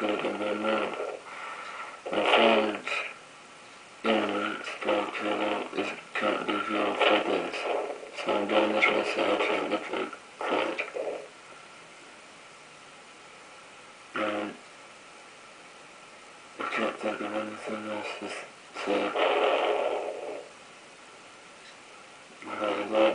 big in their mouth. My friends, inmates, drug trouble can't be your this, so I'm doing this myself and look for quit. Um, I can't think of anything else to say. Have a and.